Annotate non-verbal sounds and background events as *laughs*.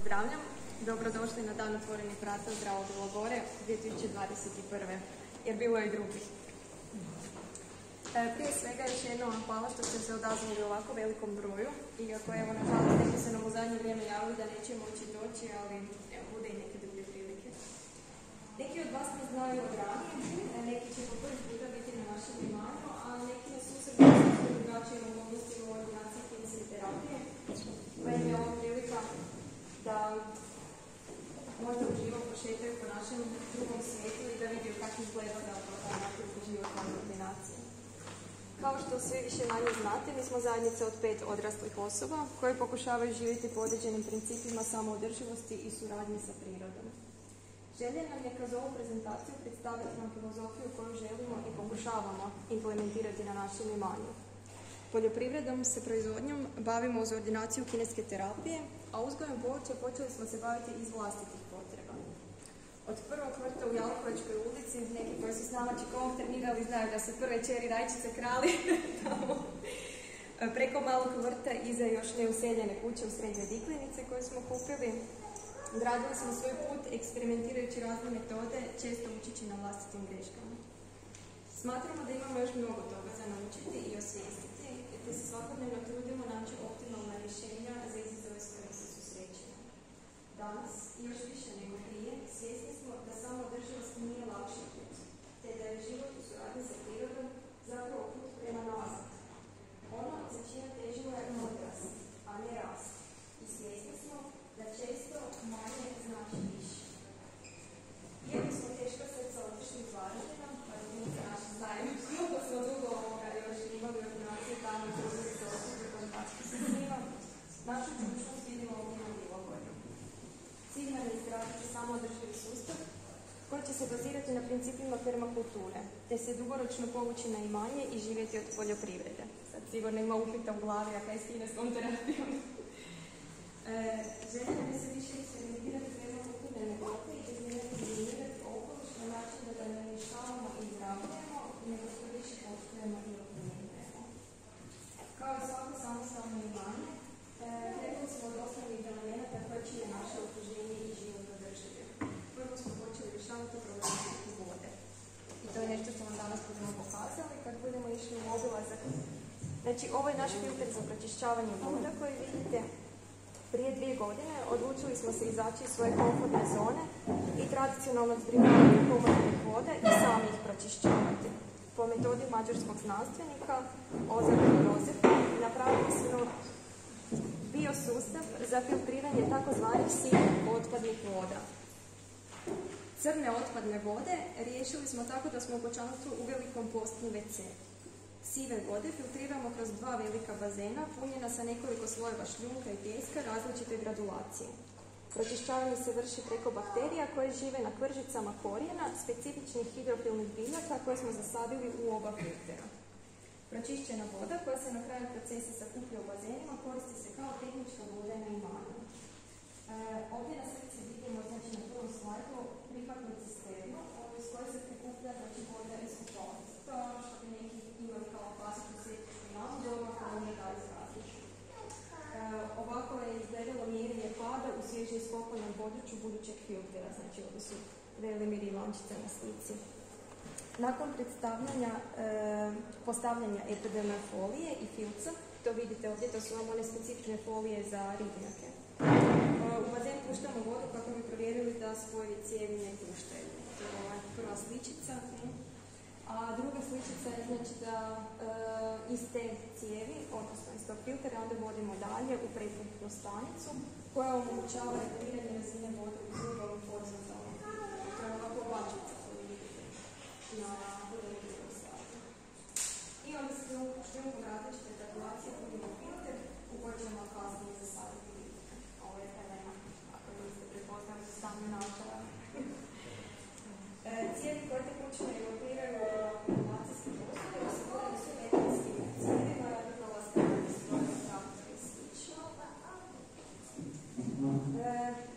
Pozdravljam, dobrodošli na dan otvorenih vrata Zdravo bilo gore 2021. Jer bilo je i drugih. E, prije svega još jedno vam hvala što ste se odazvali u ovako velikom broju. Iako evo nažalost neki se nam u zadnje vrijeme javili da neće moći doći, ali evo, bude i neke druge prilike. Neki od vas ne znaju od ranije, e, neki će po prvi puta biti na našem imanju, a neki na su drugačije mogućnosti u ordinaciji kinese terapije. Pa im je ovo prilika da možda uživo pošetaju po našem drugom svijetu i da vidio kako izgleda da taj način život na ordinaciji. Kao što svi više manje znate, mi smo zajednica od pet odraslih osoba koje pokušavaju živjeti po određenim principima samoodrživosti i suradnje sa prirodom. Želja nam je kroz ovu prezentaciju predstaviti nam filozofiju koju želimo i pokušavamo implementirati na našem imanju. Poljoprivredom se proizvodnjom bavimo uz ordinaciju kineske terapije, a uzgojem povrća počeli smo se baviti iz vlastitih potreba. Od prvog vrta u Ulici, neki koji su s nama čikom trenirali znaju da se prve čeri rajčice krali. *laughs* Preko malog vrta iza još neuseljene kuće u srednje diklinice koje smo kupili. Gradili smo svoj put eksperimentirajući razne metode, često učići na vlastitim greškama. Smatramo da imamo još mnogo toga za naučiti i osvijestiti, te se svakodnevno trudimo naći optimalna rješenja za izazove s kojima se susrećemo. Danas, još više nego prije, svjesni smo da samo održivost nije lakši put, te da je život u suradnji sa prirodom zapravo put prema nazad. Ono za čime težimo je odrast, a ne rast. I svjesni smo da često manje znači više. Iako smo teško srca otišli iz Varaždina, pa je mi sa našim zajednom, koliko smo dugo ovoga još imali ordinacije tamo i trudili se osobi kontaktu sa njima, našu budućnost vidimo ovdje na Bilogoju. Cilj nam je izgraditi samo održivi sustav koji se na principima permakulture, te se dugoročno povući na imanje i živjeti od poljoprivrede. Sad sigurno ima upita u glavi, a kaj s kineskom terapijom. E, željela bi se više eksperimentirati permakulturne metode i izmijeniti izmijeniti okoliš na način da ga ne uništavamo i zdravljamo, nego što više poštujemo i oplemenjujemo. Kao i svako samostalno imanje, e, krenuli smo od osnovnih elemenata koje čine naše okruženje i život održivim. Prvo smo počeli rješavati problematiku vode. I to je nešto što vam danas budemo pokazali u obilazak. Znači, ovo je naš filter za pročišćavanje voda koji vidite. Prije dvije godine odlučili smo se izaći iz svoje komfortne zone i tradicionalno zbrinjavati komunalnih voda i sami ih pročišćavati. Po metodi mađarskog znanstvenika Ozara Rozefa napravili smo biosustav za filtriranje takozvanih sivih otpadnih voda. Crne otpadne vode riješili smo tako da smo u kućanstvu uveli kompostni WC. Sive vode filtriramo kroz dva velika bazena punjena sa nekoliko slojeva šljunka i pijeska različite gradulacije. Pročišćavanje se vrši preko bakterija koje žive na kvržicama korijena specifičnih hidrofilnih biljaka koje smo zasadili u oba filtera. Pročišćena voda koja se na kraju procesa sakuplja u bazenima koristi se kao tehnička voda na imanju ovdje na slici vidimo znači, na prvom slajdu prihvatnu cisternu iz koje se prikuplja znači, voda iz kupovnice. To je ono što bi neki imali kao klasičnu svjetičku jamu, doma kao ne da izraziti. E, ovako je izgledalo mjerenje pada iskopanom području budućeg filtera, znači ovdje su Velimir i Lončice na slici. Nakon predstavljanja, e, postavljanja epideme folije i filca, to vidite ovdje, to su vam one specifične folije za ribnjake. E, u bazen puštamo vodu kako bi provjerili da spojevi cijevi ne puštaju. To je prva sličica. A druga sličica je znači da e, iz te cijevi, odnosno iz tog filtera, onda vodimo dalje u prepumpnu stanicu koja omogućava reguliranje razine vode u drugom horizontalnom To je ona povlačica koju vidite na uredničkom stavu. I onda se šljunkom različite tabulacije budimo filter u kojoj ćemo kasnije zasaditi ove terena, ako niste prepoznali sam je naštava. *laughs* E, cijeli koje tekućine i the